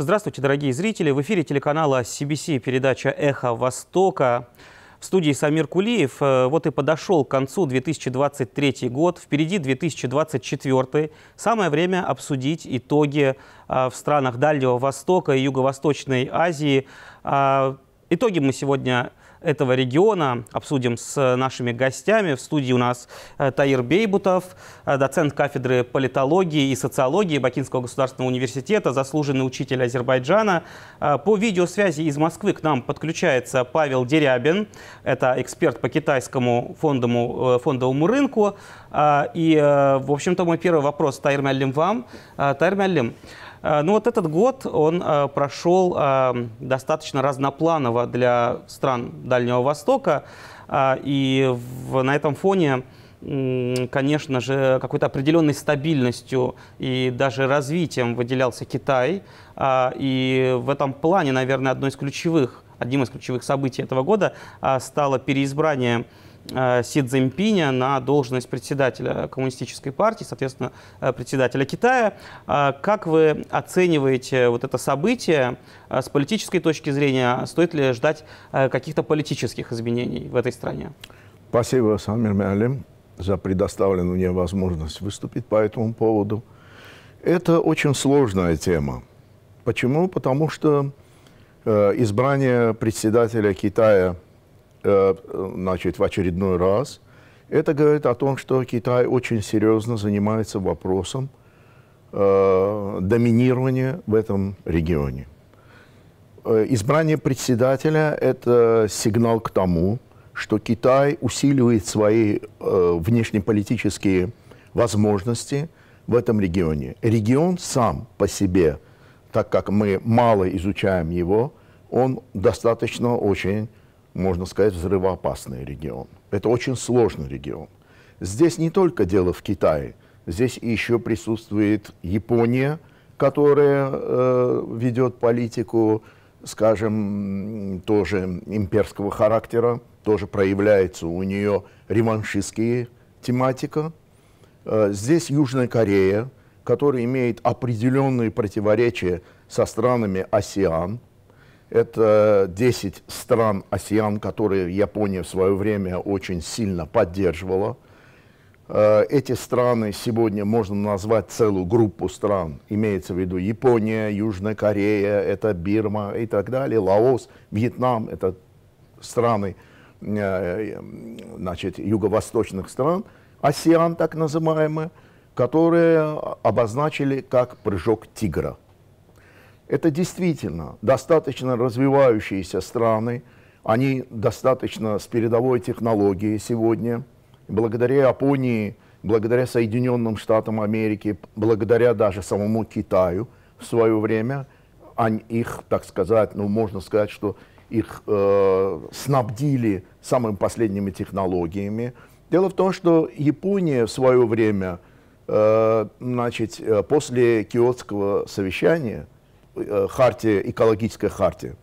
Здравствуйте, дорогие зрители! В эфире телеканала CBC передача «Эхо Востока». В студии Самир Кулиев. Э, вот и подошел к концу 2023 год. Впереди 2024. Самое время обсудить итоги э, в странах Дальнего Востока и Юго-Восточной Азии. Э, итоги мы сегодня этого региона обсудим с нашими гостями. В студии у нас э, Таир Бейбутов, э, доцент кафедры политологии и социологии Бакинского государственного университета, заслуженный учитель Азербайджана. Э, по видеосвязи из Москвы к нам подключается Павел Дерябин. Это эксперт по китайскому фондовому, фондовому рынку. И, в общем-то, мой первый вопрос, Таир Мяллим, вам. Таир Мяллим, Э, ну вот этот год, он э, прошел э, достаточно разнопланово для стран Дальнего Востока. И на этом фоне конечно же, какой-то определенной стабильностью и даже развитием выделялся Китай. И в этом плане, наверное, одно из ключевых, одним из ключевых событий этого года стало переизбрание Си Цзиньпиня на должность председателя коммунистической партии, соответственно, э, председателя Китая. Э, как вы оцениваете вот это событие с политической точки зрения? Стоит ли ждать каких-то политических изменений в этой стране? Спасибо, Самир Мялим, за предоставленную мне возможность выступить по этому поводу. Это очень сложная тема. Почему? Потому что избрание председателя Китая – Э, значит, в очередной раз. Это говорит о том, что Китай очень серьезно занимается вопросом э, доминирования в этом регионе. Э, избрание председателя – это сигнал к тому, что Китай усиливает свои э, внешнеполитические возможности в этом регионе. Регион сам по себе, так как мы мало изучаем его, он достаточно очень можно сказать, взрывоопасный регион. Это очень сложный регион. Здесь не только дело в Китае, здесь еще присутствует Япония, которая э, ведет политику, скажем, тоже имперского характера, тоже проявляется у нее реваншистские тематика. Э, здесь Южная Корея, которая имеет определенные противоречия со странами АСИАН, это 10 стран АСИАН, которые Япония в свое время очень сильно поддерживала. Э, эти страны сегодня можно назвать целую группу стран. Имеется в виду Япония, Южная Корея, это Бирма и так далее, Лаос, Вьетнам, это страны э, значит, юго-восточных стран. АСИАН, так называемые, которые обозначили как прыжок тигра – это действительно достаточно развивающиеся страны, они достаточно с передовой технологией сегодня. Благодаря Японии, благодаря Соединенным Штатам Америки, благодаря даже самому Китаю в свое время, они, их, так сказать, ну можно сказать, что их э, снабдили самыми последними технологиями. Дело в том, что Япония в свое время, э, значит, э, после Киотского совещания – хартия, экологическая хартия.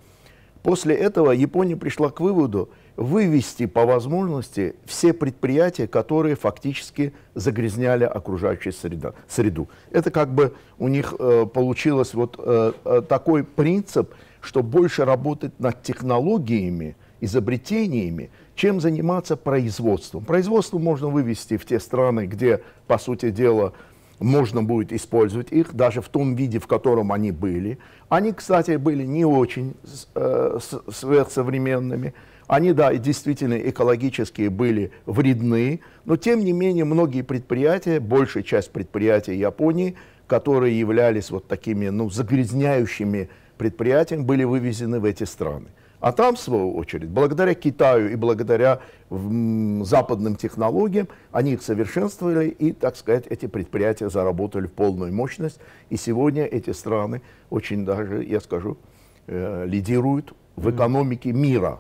После этого Япония пришла к выводу вывести по возможности все предприятия, которые фактически загрязняли окружающую среда, среду. Это как бы у них э, получилось вот э, э, такой принцип, что больше работать над технологиями, изобретениями, чем заниматься производством. Производство можно вывести в те страны, где, по сути дела, можно будет использовать их даже в том виде, в котором они были. Они, кстати, были не очень э, сверхсовременными. Они, да, действительно экологически были вредны, но тем не менее многие предприятия, большая часть предприятий Японии, которые являлись вот такими ну, загрязняющими предприятиями, были вывезены в эти страны. А там, в свою очередь, благодаря Китаю и благодаря западным технологиям, они их совершенствовали, и, так сказать, эти предприятия заработали в полную мощность. И сегодня эти страны очень даже, я скажу, э, лидируют в экономике мира.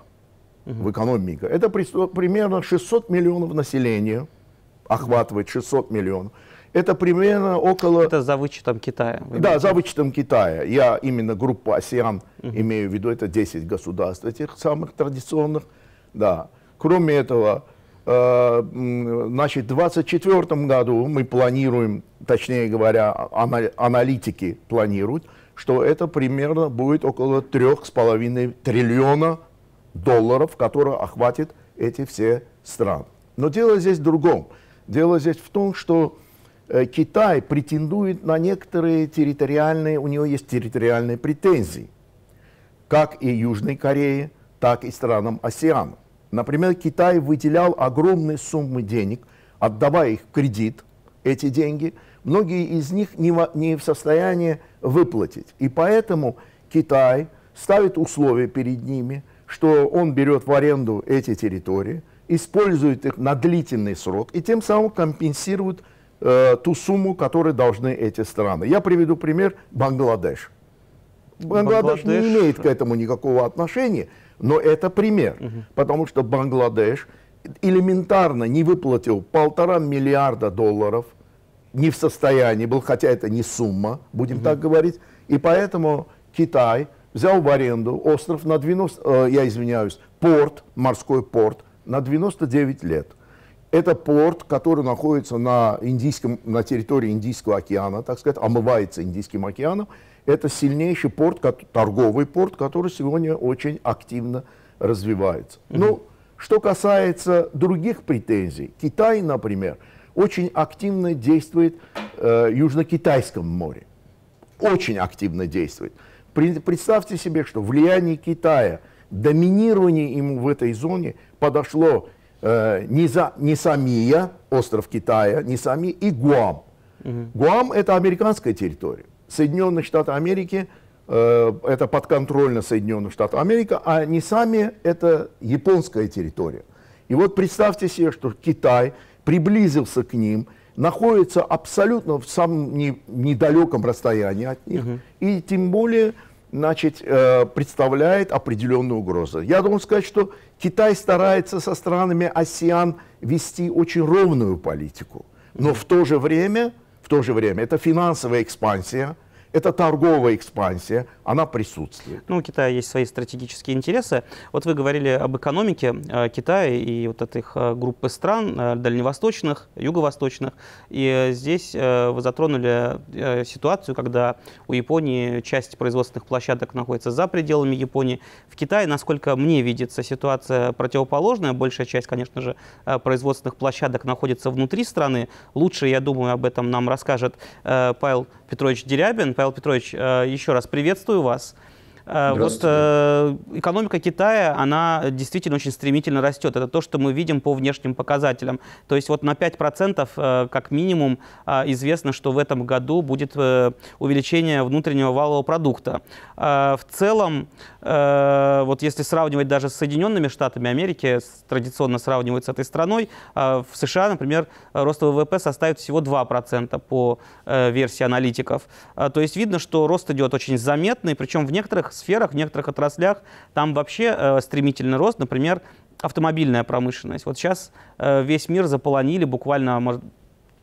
В экономике. Это примерно 600 миллионов населения, охватывает 600 миллионов. Это примерно около... Это за вычетом Китая. Да, за вычетом Китая. Я именно группу АСЕАН угу. имею в виду, это 10 государств этих самых традиционных. Да. Кроме этого, э, значит, в 2024 году мы планируем, точнее говоря, аналитики планируют, что это примерно будет около 3,5 триллиона долларов, которые охватит эти все страны. Но дело здесь в другом. Дело здесь в том, что Китай претендует на некоторые территориальные, у него есть территориальные претензии, как и Южной Корее, так и странам АСИАНа. Например, Китай выделял огромные суммы денег, отдавая их в кредит, эти деньги, многие из них не в состоянии выплатить. И поэтому Китай ставит условия перед ними, что он берет в аренду эти территории, использует их на длительный срок и тем самым компенсирует э, ту сумму, которую должны эти страны. Я приведу пример Бангладеш. Бангладеш, Бангладеш не имеет к этому никакого отношения, но это пример, угу. потому что Бангладеш элементарно не выплатил полтора миллиарда долларов не в состоянии был, хотя это не сумма, будем угу. так говорить. И поэтому Китай взял в аренду остров на 90, э, я извиняюсь, порт, морской порт на 99 лет. Это порт, который находится на, индийском, на территории Индийского океана, так сказать, омывается Индийским океаном. Это сильнейший порт, торговый порт, который сегодня очень активно развивается. Угу. Ну, что касается других претензий, Китай, например, очень активно действует э, в Южно-Китайском море. Очень активно действует. Представьте себе, что влияние Китая, доминирование ему в этой зоне подошло э, не, за, не Самия, остров Китая, не Сами, и Гуам. Угу. Гуам это американская территория. Соединенные Штаты Америки э, это подконтрольно Соединенных Штатов Америки, а не сами это японская территория. И вот представьте себе, что Китай приблизился к ним, находится абсолютно в самом не, недалеком расстоянии от них, угу. и тем более значит, э, представляет определенную угрозу. Я должен сказать, что Китай старается со странами АСИАН вести очень ровную политику, но в то же время, в то же время это финансовая экспансия, это торговая экспансия, она присутствует. Ну, у Китая есть свои стратегические интересы. Вот вы говорили об экономике э, Китая и вот этих э, группы стран, э, дальневосточных, юго-восточных. И здесь вы затронули ситуацию, когда у Японии часть производственных площадок находится за пределами Японии. В Китае, насколько мне видится, ситуация противоположная. Большая часть, конечно же, производственных площадок находится внутри страны. Лучше, я думаю, об этом нам расскажет Павел Петрович Дерябин. Павел Петрович, э, еще раз приветствую вас. Э, вот э, экономика Китая, она действительно очень стремительно растет. Это то, что мы видим по внешним показателям. То есть вот на 5% э, как минимум э, известно, что в этом году будет э, увеличение внутреннего валового продукта. Э, в целом, э, вот если сравнивать даже с Соединенными Штатами Америки, традиционно сравнивают с этой страной, э, в США, например, рост ВВП составит всего 2% по э, версии аналитиков. Э, то есть видно, что рост идет очень заметный, причем в некоторых сферах, в некоторых отраслях там вообще э, стремительный рост, например, автомобильная промышленность. Вот сейчас э, весь мир заполонили буквально, может,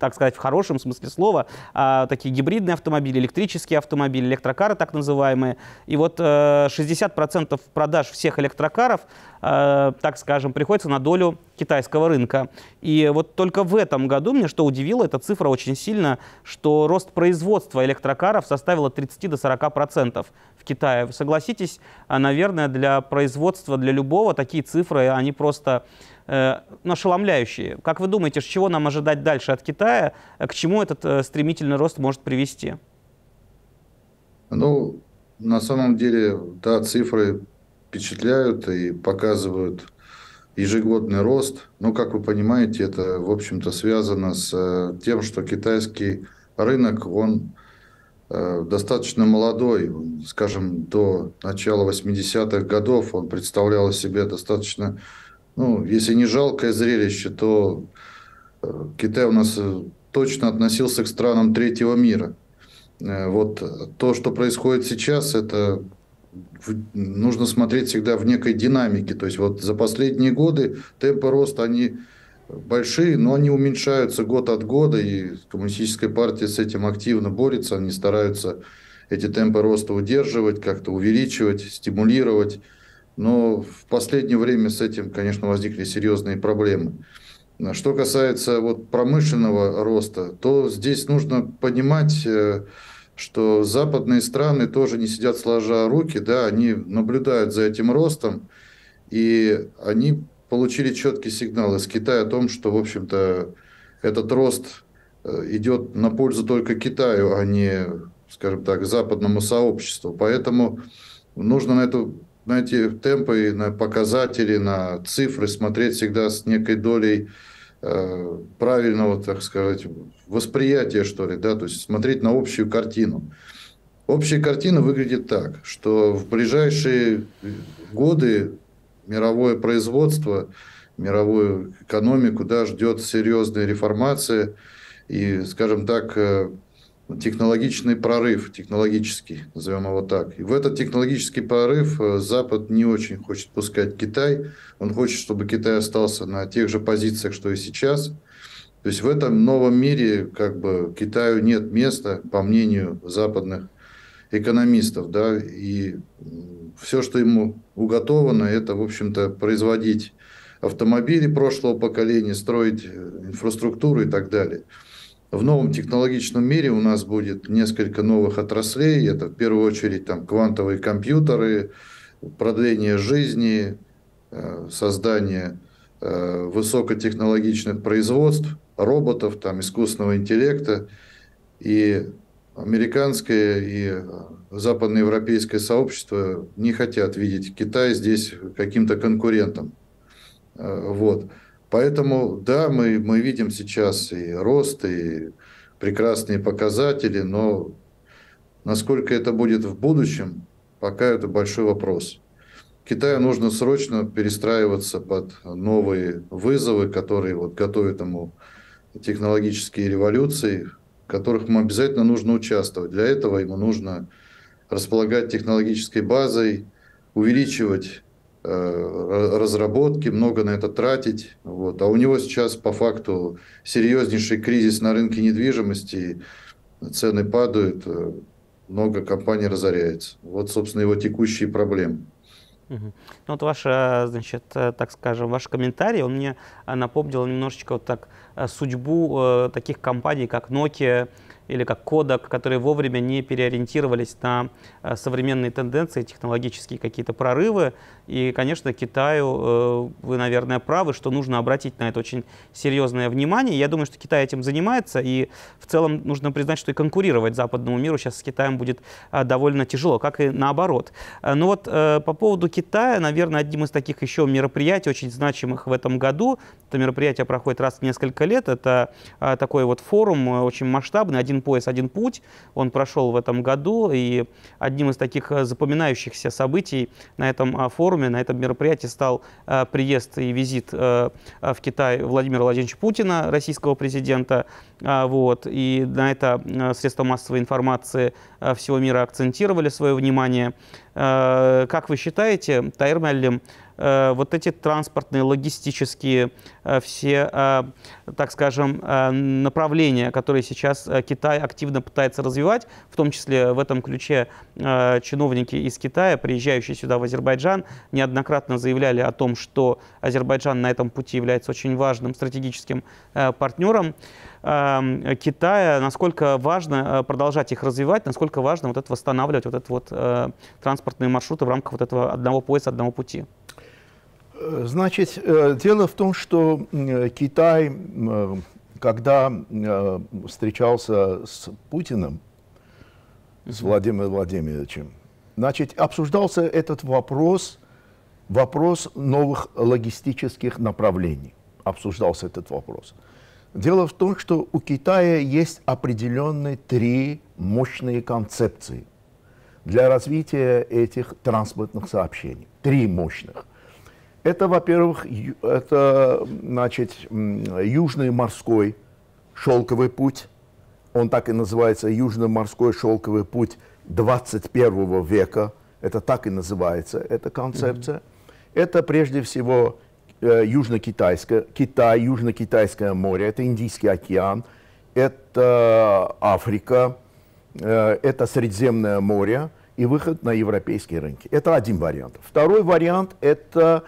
так сказать, в хорошем смысле слова, а, такие гибридные автомобили, электрические автомобили, электрокары так называемые. И вот э, 60% продаж всех электрокаров, э, так скажем, приходится на долю китайского рынка. И вот только в этом году, мне что удивило, эта цифра очень сильно, что рост производства электрокаров составил от 30 до 40% в Китае. Согласитесь, а, наверное, для производства, для любого такие цифры, они просто э, ошеломляющие. Как вы думаете, с чего нам ожидать дальше от Китая? К чему этот э, стремительный рост может привести? Ну, на самом деле, да, цифры впечатляют и показывают ежегодный рост. Но, как вы понимаете, это, в общем-то, связано с э, тем, что китайский рынок, он э, достаточно молодой. Скажем, до начала 80-х годов он представлял себе достаточно ну, если не жалкое зрелище, то э, Китай у нас э, точно относился к странам третьего мира. Э, вот то, что происходит сейчас, это нужно смотреть всегда в некой динамике. То есть вот за последние годы темпы роста, они большие, но они уменьшаются год от года, и коммунистическая партия с этим активно борется, они стараются эти темпы роста удерживать, как-то увеличивать, стимулировать. Но в последнее время с этим, конечно, возникли серьезные проблемы. Что касается вот промышленного роста, то здесь нужно понимать, э, что западные страны тоже не сидят сложа руки, да, они наблюдают за этим ростом, и они получили четкий сигнал из Китая о том, что, в общем-то, этот рост э, идет на пользу только Китаю, а не, скажем так, западному сообществу. Поэтому нужно на эту на эти темпы, на показатели, на цифры смотреть всегда с некой долей э, правильного, так сказать, восприятия, что ли, да, то есть смотреть на общую картину. Общая картина выглядит так, что в ближайшие годы мировое производство, мировую экономику да, ждет серьезная реформация и, скажем так, э, технологичный прорыв, технологический, назовем его так. И в этот технологический прорыв э, Запад не очень хочет пускать Китай. Он хочет, чтобы Китай остался на тех же позициях, что и сейчас. То есть в этом новом мире как бы Китаю нет места, по мнению западных экономистов. Да, и все, что ему уготовано, это, в общем-то, производить автомобили прошлого поколения, строить э, инфраструктуру и так далее. В новом технологичном мире у нас будет несколько новых отраслей. Это в первую очередь там, квантовые компьютеры, продление жизни, э, создание э, высокотехнологичных производств, роботов, там, искусственного интеллекта. И американское и э, западноевропейское сообщество не хотят видеть Китай здесь каким-то конкурентом. Вот. Поэтому, да, мы, мы видим сейчас и рост, и прекрасные показатели, но насколько это будет в будущем, пока это большой вопрос. Китаю нужно срочно перестраиваться под новые вызовы, которые вот готовят ему технологические революции, которых ему обязательно нужно участвовать. Для этого ему нужно располагать технологической базой, увеличивать Э, разработки, много на это тратить. Вот. А у него сейчас по факту серьезнейший кризис на рынке недвижимости, цены падают, э, много компаний разоряется. Вот, собственно, его текущие проблемы. Ну, вот ваш, э, значит, так скажем, ваш комментарий, он мне напомнил немножечко вот так судьбу таких компаний, как Nokia, или как кодек, которые вовремя не переориентировались на э, современные тенденции, технологические какие-то прорывы. И, конечно, Китаю, э, вы, наверное, правы, что нужно обратить на это очень серьезное внимание. Я думаю, что Китай этим занимается, и в целом нужно признать, что и конкурировать западному миру сейчас с Китаем будет э, довольно тяжело, как и наоборот. Но вот по поводу Китая, наверное, одним из таких еще мероприятий, очень значимых в этом году, это мероприятие проходит раз в несколько лет, это такой вот форум очень масштабный, один пояс, один путь. Он прошел в этом году, и одним из таких э, запоминающихся событий на этом а, форуме, на этом мероприятии стал э, приезд и визит э, в Китай Владимира Владимировича Путина, российского президента. Вот. И на это средства массовой информации всего мира акцентировали свое внимание. Как вы считаете, Таир Меллим, Э, вот эти транспортные, логистические, э, все, э, так скажем, направления, которые сейчас Китай активно пытается развивать, в том числе в этом ключе чиновники из Китая, приезжающие сюда в Азербайджан, неоднократно заявляли о том, что Азербайджан на этом пути является очень важным стратегическим партнером. Китая, насколько важно продолжать их развивать, насколько важно вот это восстанавливать, вот этот вот транспортные маршруты в рамках вот этого одного пояса, одного пути. Значит, э, дело в том, что Китай, когда э, встречался с Путиным, с Владимиром Владимировичем, значит, обсуждался этот вопрос, вопрос новых логистических направлений. Обсуждался этот вопрос. Дело в том, что у Китая есть определенные три мощные концепции для развития этих транспортных сообщений. Три мощных. Это, во-первых, это, значит, Южный морской шелковый путь. Он так и называется Южный морской шелковый путь 21 века. Это так и называется, эта концепция. Mm-hmm. Это прежде всего э, Южно-Китайское, Китай, Южно-Китайское море, это Индийский океан, это Африка, э, это Средиземное море и выход на европейские рынки. Это один вариант. Второй вариант – это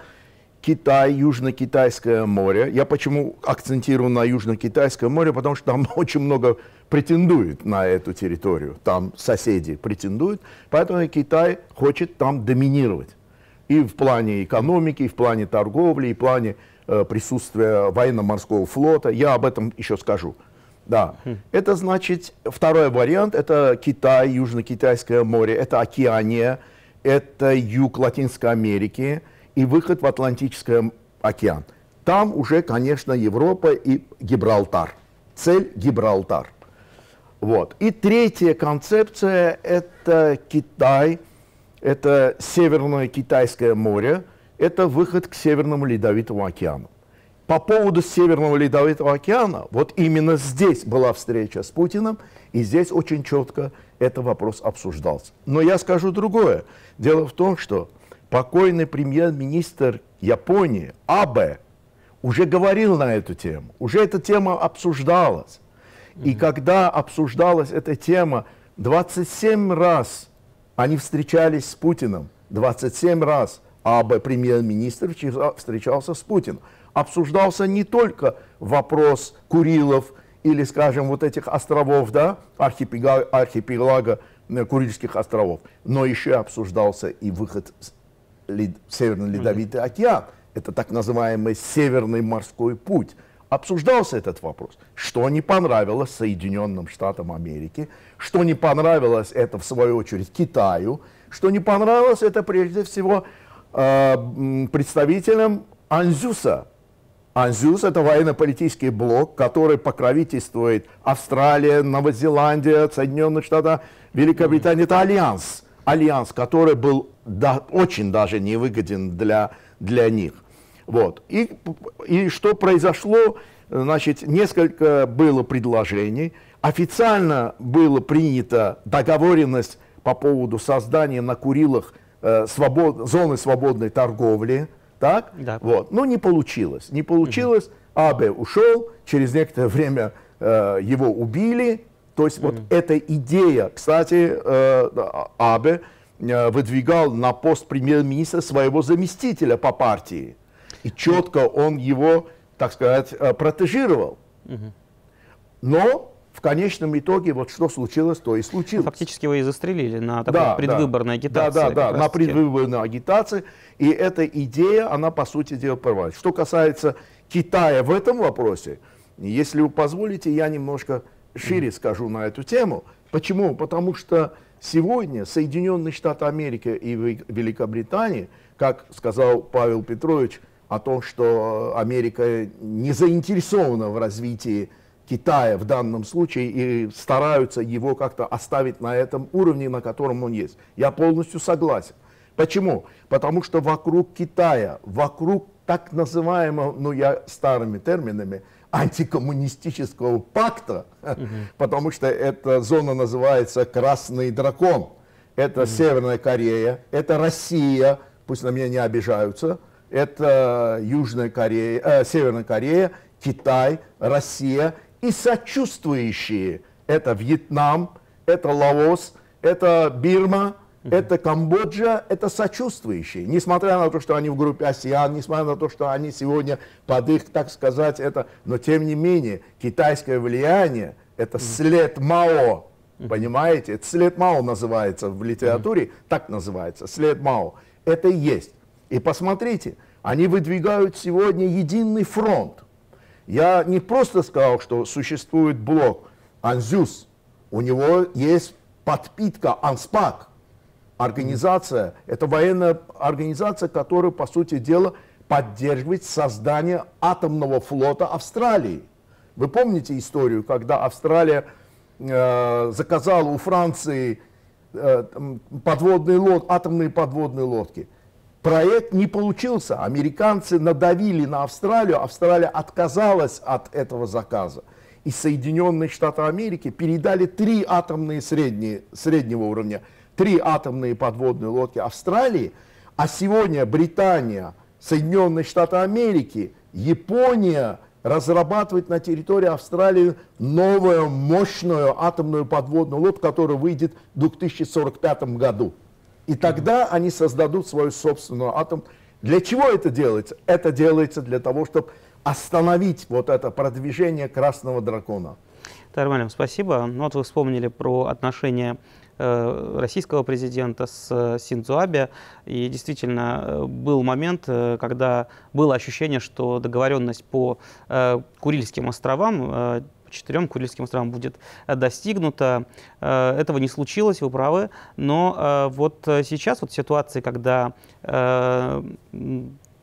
Китай, Южно-Китайское море. Я почему акцентирую на Южно-Китайское море? Потому что там очень много претендует на эту территорию. Там соседи претендуют. Поэтому Китай хочет там доминировать. И в плане экономики, и в плане торговли, и в плане э, присутствия военно-морского флота. Я об этом еще скажу. Да. Хм. Это значит, второй вариант, это Китай, Южно-Китайское море, это Океания, это юг Латинской Америки и выход в Атлантический океан. Там уже, конечно, Европа и Гибралтар. Цель Гибралтар. Вот. И третья концепция – это Китай, это Северное Китайское море, это выход к Северному Ледовитому океану. По поводу Северного Ледовитого океана, вот именно здесь была встреча с Путиным, и здесь очень четко этот вопрос обсуждался. Но я скажу другое. Дело в том, что покойный премьер-министр Японии Абе уже говорил на эту тему, уже эта тема обсуждалась. И когда обсуждалась эта тема, 27 раз они встречались с Путиным, 27 раз АБ премьер-министр встречался с Путиным. Обсуждался не только вопрос Курилов или, скажем, вот этих островов, да, архипелага, архипелага э, Курильских островов, но еще обсуждался и выход в Северный Ледовитый океан. Это так называемый Северный морской путь обсуждался этот вопрос. Что не понравилось Соединенным Штатам Америки, что не понравилось это, в свою очередь, Китаю, что не понравилось это, прежде всего, э, представителям Анзюса. Анзюс – это военно-политический блок, который покровительствует Австралия, Новая Зеландия, Соединенные Штаты, Великобритания. Это альянс, альянс, который был да, очень даже невыгоден для, для них. Вот. И, и что произошло? Значит, несколько было предложений. Официально было принято договоренность по поводу создания на Курилах э, свобод, зоны свободной торговли. Так? Да. Вот. Но не получилось. Не получилось. Угу. Абе ушел, через некоторое время э, его убили. То есть угу. вот эта идея, кстати, э, Абе э, выдвигал на пост премьер-министра своего заместителя по партии. И четко он его, так сказать, э, протежировал. Но в конечном итоге вот что случилось, то и случилось. Фактически его и застрелили на такой да, предвыборной да. агитации. Да, да, да, на предвыборной агитации. И эта идея, она по сути дела провалилась. Что касается Китая в этом вопросе, если вы позволите, я немножко шире скажу на эту тему. Почему? Потому что сегодня Соединенные Штаты Америки и Великобритания, как сказал Павел Петрович, о том, что Америка не заинтересована в развитии Китая в данном случае и стараются его как-то оставить на этом уровне, на котором он есть. Я полностью согласен. Почему? Потому что вокруг Китая, вокруг так называемого, ну я старыми терминами, антикоммунистического пакта, угу. потому что эта зона называется Красный дракон. Это угу. Северная Корея, это Россия, пусть на меня не обижаются, это Южная Корея, э, Северная Корея, Китай, Россия и сочувствующие. Это Вьетнам, это Лаос, это Бирма, это Камбоджа, это сочувствующие. Несмотря на то, что они в группе АСИАН, несмотря на то, что они сегодня под их, так сказать, это, но тем не менее, китайское влияние, это след Мао, понимаете? Это след Мао называется в литературе, так называется, след Мао. Это и есть. И посмотрите, они выдвигают сегодня единый фронт. Я не просто сказал, что существует блок Анзюс, у него есть подпитка Анспак, организация, это военная организация, которая, по сути дела, поддерживает создание атомного флота Австралии. Вы помните историю, когда Австралия э, заказала у Франции э, подводные лод, атомные подводные лодки? Проект не получился. Американцы надавили на Австралию, Австралия отказалась от этого заказа. И Соединенные Штаты Америки передали три атомные средние, среднего уровня, три атомные подводные лодки Австралии, а сегодня Британия, Соединенные Штаты Америки, Япония разрабатывают на территории Австралии новую мощную атомную подводную лодку, которая выйдет в 2045 году. И тогда они создадут свою собственную атом, Для чего это делается? Это делается для того, чтобы остановить вот это продвижение красного дракона. Тармалем, спасибо. Ну, вот вы вспомнили про отношения российского президента с э, Синдзо Абе. И действительно э, был момент, когда было ощущение, что договоренность по Курильским островам четырем Курильским островам будет достигнута. Этого не случилось, вы правы. Но вот сейчас вот ситуации, когда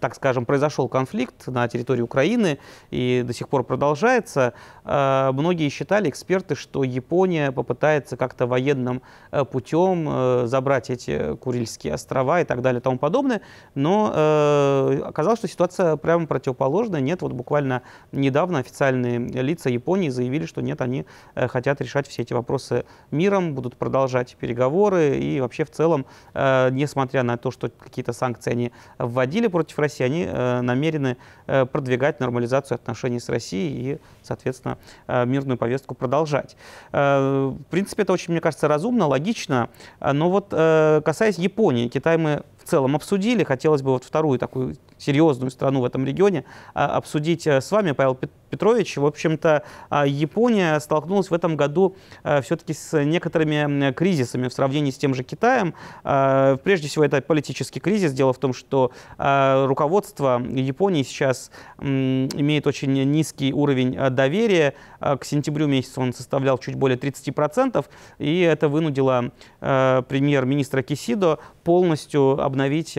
так скажем, произошел конфликт на территории Украины и до сих пор продолжается, э, многие считали, эксперты, что Япония попытается как-то военным э, путем э, забрать эти Курильские острова и так далее и тому подобное, но оказалось, что ситуация прямо противоположная. Нет, вот буквально недавно официальные лица Японии заявили, что нет, они хотят решать все эти вопросы миром, будут продолжать переговоры. И вообще в целом, несмотря на то, что какие-то санкции они вводили против России, России, они э, намерены э, продвигать нормализацию отношений с Россией и, соответственно, э, мирную повестку продолжать. В принципе, это очень, мне кажется, разумно, логично. Но вот касаясь Японии, Китай мы в целом обсудили. Хотелось бы вот вторую такую серьезную страну в этом регионе обсудить с вами, Павел Петрович. В общем-то, а, Япония столкнулась в этом году а, все-таки с некоторыми кризисами в сравнении с тем же Китаем. А, прежде всего, это политический кризис. Дело в том, что руководство Японии сейчас имеет очень низкий уровень доверия. К сентябрю месяцу он составлял чуть более 30%, и это вынудило премьер-министра Кисидо полностью обновить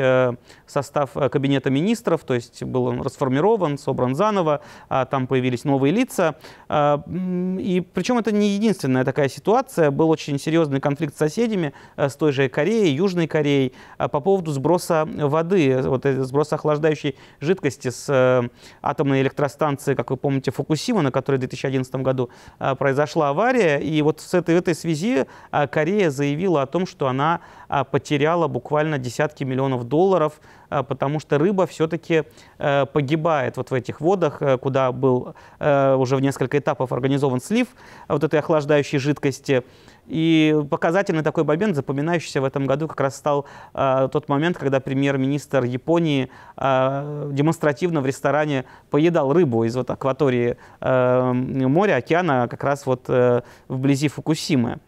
состав кабинета министров, то есть был он расформирован, собран заново, там появились новые лица. А, и причем это не единственная такая ситуация. Был очень серьезный конфликт с соседями, э, с той же Кореей, Южной Кореей, а, по поводу сброса воды, вот, э, сброса охлаждающей жидкости с э, атомной электростанции, как вы помните, Фукусима, на которой в 2011 году произошла авария. И вот с этой, в этой связи Корея заявила о том, что она потеряла буквально десятки миллионов долларов а, потому что рыба все-таки э, погибает вот в этих водах, э, куда был э, уже в несколько этапов организован слив вот этой охлаждающей жидкости. И показательный такой момент, запоминающийся в этом году, как раз стал э, тот момент, когда премьер-министр Японии э, демонстративно в ресторане поедал рыбу из вот акватории э, моря, океана, как раз вот э, вблизи Фукусимы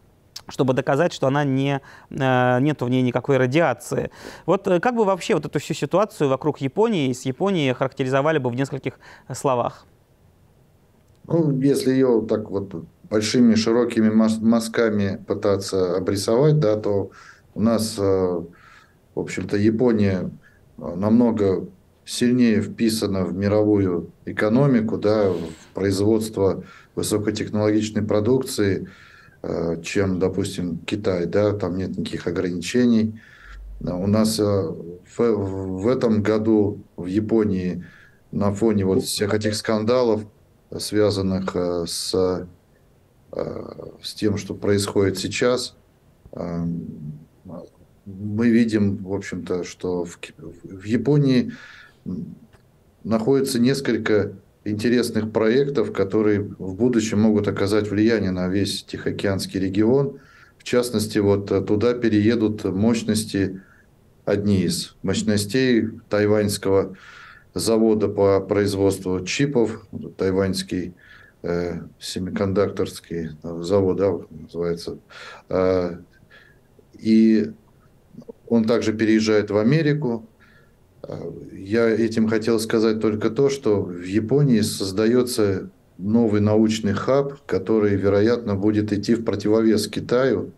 чтобы доказать, что она не, э, нет в ней никакой радиации. Вот э, как бы вообще вот эту всю ситуацию вокруг Японии с Японией характеризовали бы в нескольких словах? Ну, если ее так вот большими широкими мазками пытаться обрисовать, да, то у нас, э, в общем-то, Япония намного сильнее вписана в мировую экономику, да, в производство высокотехнологичной продукции, Э, чем, допустим, Китай, да, там нет никаких ограничений. У нас э, в, этом году в Японии на фоне вот всех этих скандалов, связанных э, с, с тем, что происходит сейчас, мы видим, в общем-то, что в Японии находится несколько интересных проектов, которые в будущем могут оказать влияние на весь Тихоокеанский регион. В частности, вот э, туда переедут мощности, одни из мощностей тайваньского завода по производству чипов, тайваньский э, семикондукторский завод, да, называется. Э, и он также переезжает в Америку, я этим хотел сказать только то, что в Японии создается новый научный хаб, который, вероятно, будет идти в противовес Китаю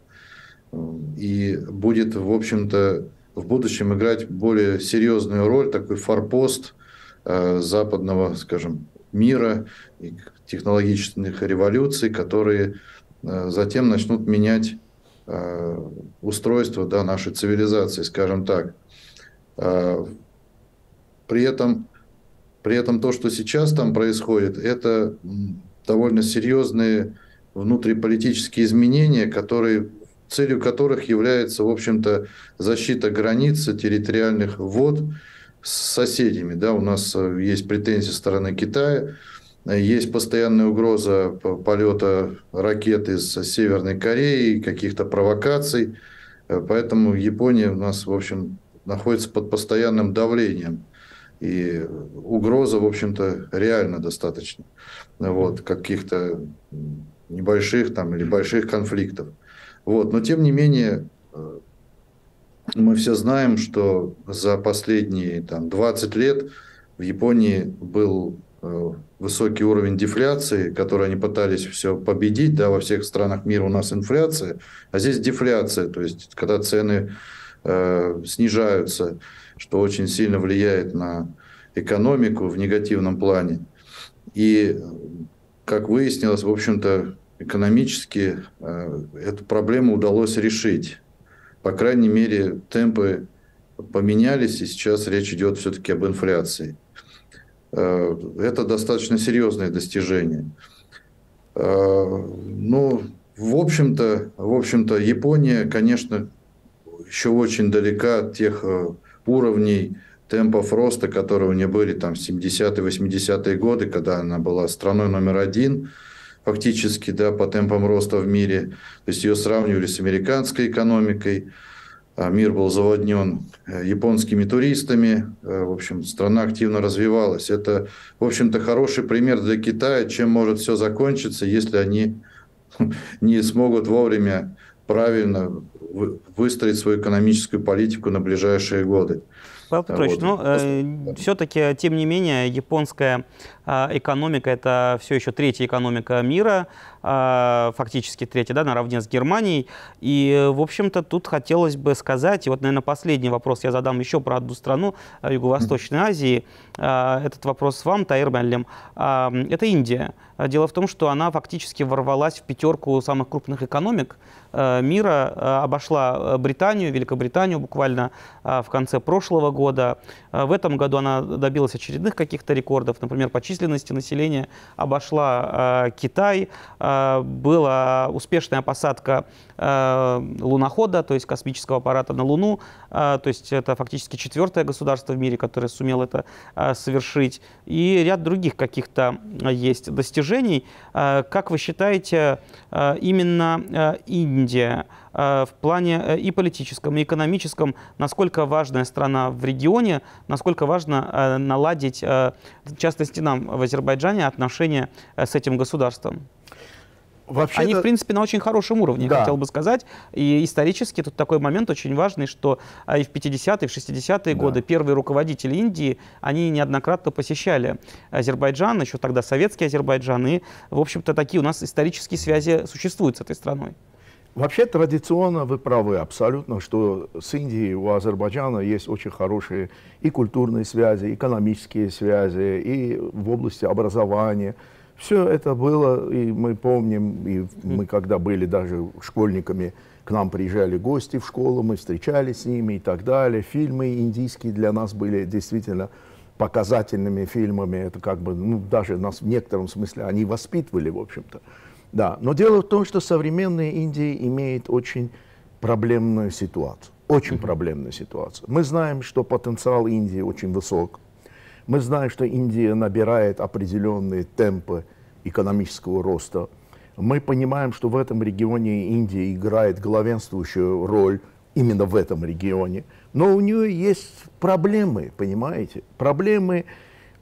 и будет, в общем-то, в будущем играть более серьезную роль, такой форпост э, западного, скажем, мира и технологических революций, которые э, затем начнут менять э, устройство да, нашей цивилизации, скажем так. При этом, при этом то, что сейчас там происходит, это довольно серьезные внутриполитические изменения, которые, целью которых является, в общем-то, защита границы территориальных вод с соседями. Да, у нас э, есть претензии со стороны Китая, есть постоянная угроза полета ракет из Северной Кореи, каких-то провокаций. Э, поэтому Япония у нас, в общем, находится под постоянным давлением. И угроза, в общем-то, реально достаточно. Вот, каких-то небольших там или больших конфликтов. Вот, но тем не менее, э, мы все знаем, что за последние там, 20 лет в Японии был э, высокий уровень дефляции, который они пытались все победить, да, во всех странах мира у нас инфляция, а здесь дефляция, то есть когда цены э, снижаются, что очень сильно влияет на экономику в негативном плане. И, как выяснилось, в общем-то, экономически э, эту проблему удалось решить. По крайней мере, темпы поменялись, и сейчас речь идет все-таки об инфляции. Э, это достаточно серьезное достижение. Э, ну, в общем-то, в общем-то, Япония, конечно, еще очень далека от тех э, уровней темпов роста, которые у нее были там в 70-е, 80-е годы, когда она была страной номер один фактически да, по темпам роста в мире. То есть ее сравнивали с американской экономикой. А мир был заводнен э, японскими туристами. Э, в общем, страна активно развивалась. Это, в общем-то, хороший пример для Китая, чем может все закончиться, если они не смогут вовремя правильно выстроить свою экономическую политику на ближайшие годы. Павел Петрович, вот. ну, э, все-таки, тем не менее, японская экономика – это все еще третья экономика мира, э, фактически третья, да, наравне с Германией. И, в общем-то, тут хотелось бы сказать, и вот, наверное, последний вопрос я задам еще про одну страну э, Юго-Восточной Азии. Э, этот вопрос вам, Таир. Э, это Индия. Дело в том, что она фактически ворвалась в пятерку самых крупных экономик э, мира, э, обошла Британию, Великобританию буквально в конце прошлого года. В этом году она добилась очередных каких-то рекордов, например, по численности населения обошла Китай, была успешная посадка лунохода, то есть космического аппарата на Луну, то есть это фактически четвертое государство в мире, которое сумело это совершить, и ряд других каких-то есть достижений. Э, как вы считаете, э, именно э, Индия в плане и политическом, и экономическом, насколько важная страна в регионе, насколько важно наладить, в частности нам в Азербайджане, отношения с этим государством? Вообще Они, в принципе, на очень хорошем уровне, да. хотел бы сказать. И исторически тут такой момент очень важный, что а, и в 50-е, и в 60-е да. годы первые руководители Индии, они неоднократно посещали Азербайджан, еще тогда советский Азербайджан, и, в общем-то, такие у нас исторические связи существуют с этой страной. Вообще традиционно вы правы абсолютно, что с Индией у Азербайджана есть очень хорошие и культурные связи, экономические связи, и в области образования – все это было, и мы помним, и мы когда были даже школьниками, к нам приезжали гости в школу, мы встречались с ними и так далее. Фильмы индийские для нас были действительно показательными фильмами. Это как бы, ну, даже нас в некотором смысле они воспитывали, в общем-то. Да, но дело в том, что современная Индия имеет очень проблемную ситуацию. Очень проблемную ситуацию. Мы знаем, что потенциал Индии очень высок. Мы знаем, что Индия набирает определенные темпы экономического роста. Мы понимаем, что в этом регионе Индия играет главенствующую роль именно в этом регионе. Но у нее есть проблемы, понимаете? Проблемы.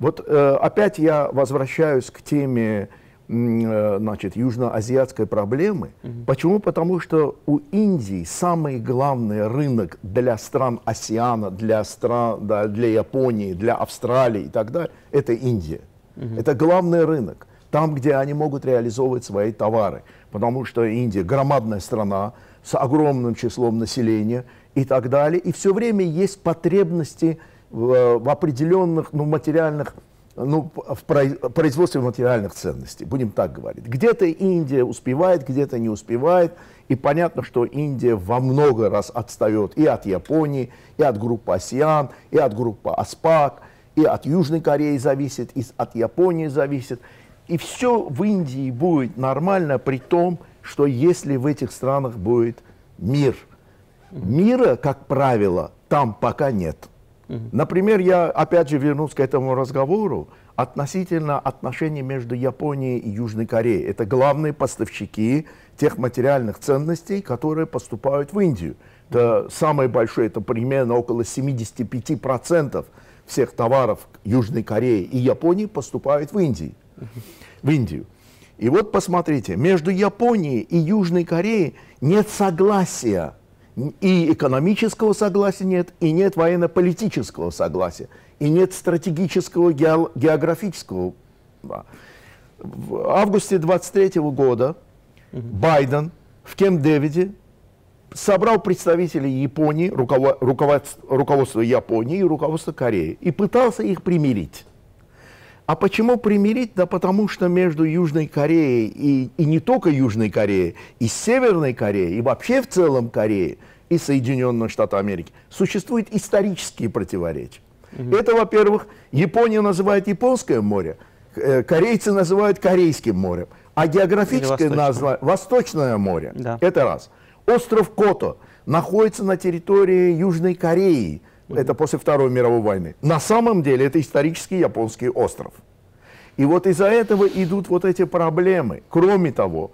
Вот э, опять я возвращаюсь к теме значит, южноазиатской проблемы. Угу. Почему? Потому что у Индии самый главный рынок для стран Осиана, для стран, да, для Японии, для Австралии и так далее, это Индия. Угу. Это главный рынок. Там, где они могут реализовывать свои товары. Потому что Индия громадная страна с огромным числом населения и так далее. И все время есть потребности в, в определенных ну, материальных ну, в производстве материальных ценностей, будем так говорить. Где-то Индия успевает, где-то не успевает, и понятно, что Индия во много раз отстает и от Японии, и от группы АСИАН, и от группы АСПАК, и от Южной Кореи зависит, и от Японии зависит. И все в Индии будет нормально, при том, что если в этих странах будет мир. Мира, как правило, там пока нет. Например, я опять же вернусь к этому разговору относительно отношений между Японией и Южной Кореей. Это главные поставщики тех материальных ценностей, которые поступают в Индию. Это самое большое, это примерно около 75% всех товаров Южной Кореи и Японии поступают в Индию. В Индию. И вот посмотрите, между Японией и Южной Кореей нет согласия. И экономического согласия нет, и нет военно-политического согласия, и нет стратегического географического. В августе 23 года Байден в Кемп-Дэвиде собрал представителей Японии, руководство, руководство Японии и руководство Кореи и пытался их примирить. А почему примирить? Да потому что между Южной Кореей и, и не только Южной Кореей, и Северной Кореей, и вообще в целом Кореей, и Соединенных Штатов Америки существуют исторические противоречия. Угу. Это, во-первых, Япония называет Японское море, э, корейцы называют Корейским морем, а географическое название Восточное море. Да. Это раз. Остров Кото находится на территории Южной Кореи. Это после Второй мировой войны. На самом деле это исторический японский остров. И вот из-за этого идут вот эти проблемы. Кроме того,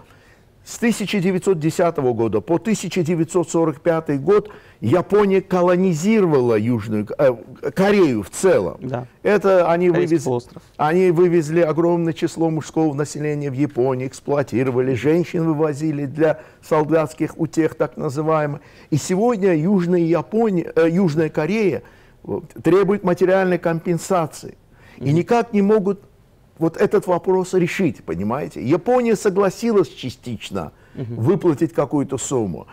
с 1910 года по 1945 год Япония колонизировала Южную э, Корею в целом. Да. Это они вывезли, они вывезли огромное число мужского населения в Японии, эксплуатировали, женщин вывозили для солдатских утех, так называемых. И сегодня Южная, Япония, э, Южная Корея требует материальной компенсации. И никак не могут вот этот вопрос решить, понимаете? Япония согласилась частично угу. выплатить какую-то сумму.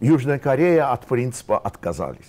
Южная Корея от принципа отказались.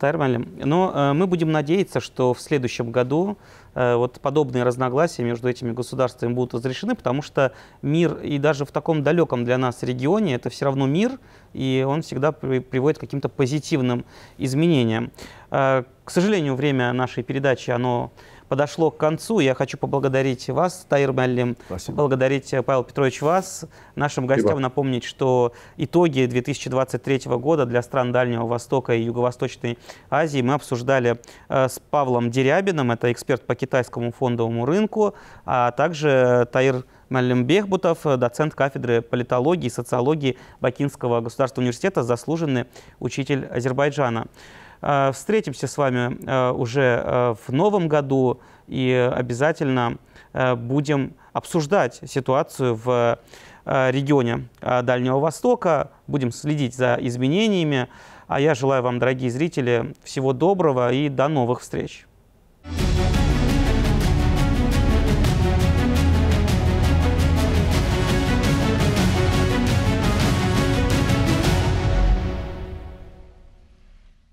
Тайр но э, мы будем надеяться, что в следующем году э, вот подобные разногласия между этими государствами будут разрешены, потому что мир и даже в таком далеком для нас регионе это все равно мир, и он всегда при, приводит к каким-то позитивным изменениям. Э, к сожалению, время нашей передачи оно подошло к концу. Я хочу поблагодарить вас, Таир Меллим, поблагодарить э, Павел Петрович вас, нашим гостям Спасибо. напомнить, что итоги 2023 года для стран Дальнего Востока и Юго-Восточной Азии мы обсуждали э, с Павлом Дерябиным, это эксперт по китайскому фондовому рынку, а также Таир Малим Бехбутов, доцент кафедры политологии и социологии Бакинского государственного университета, заслуженный учитель Азербайджана. Э, встретимся с вами э, уже э, в новом году и обязательно будем обсуждать ситуацию в регионе Дальнего Востока, будем следить за изменениями. А я желаю вам, дорогие зрители, всего доброго и до новых встреч.